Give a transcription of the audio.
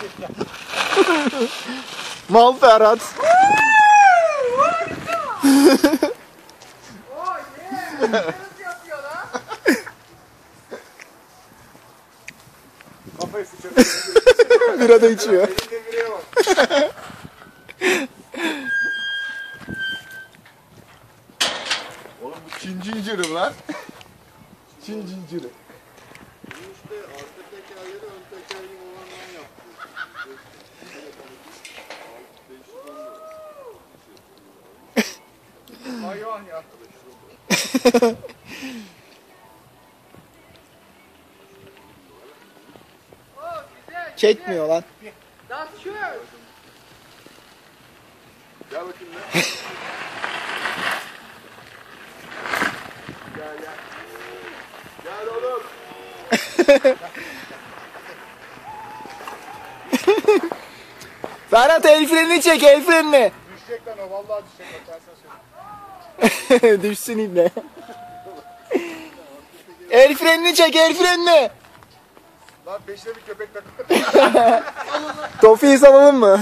Mal Ferhat. Kafayı sıçradı. Bira da içiyor. Oğlum bu Çin cinciri lan. Çin cinciri. Çekmiyor lan. Gel bakayım lan. gel gel. Gel oğlum. Ferhat el frenini çek el frenini. Düşecek lan o vallahi düşecek ben sana söyleyeyim. Düşsün ibne. el frenini çek el frenini. Lan peşine bir köpek takıldı. Tofi'yi salalım mı?